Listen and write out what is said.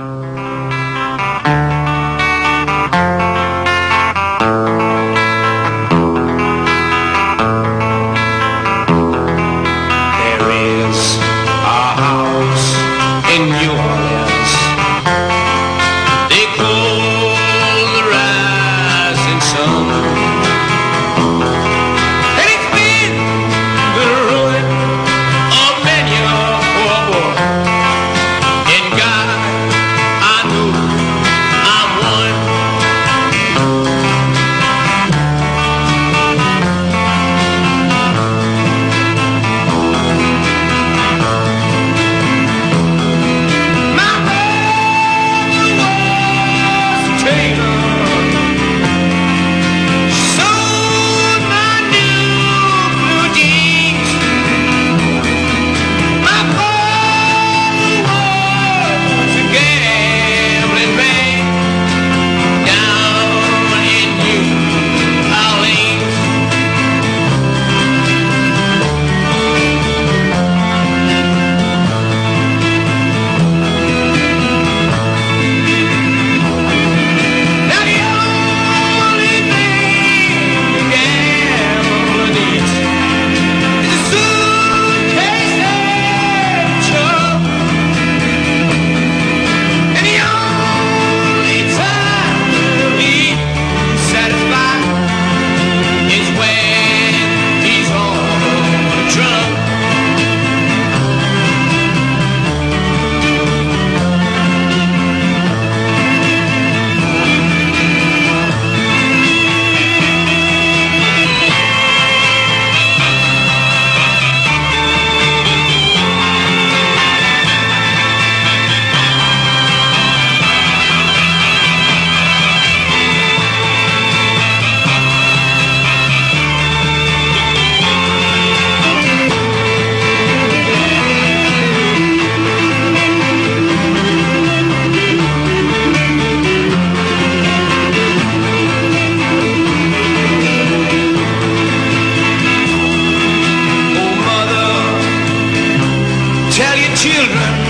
There children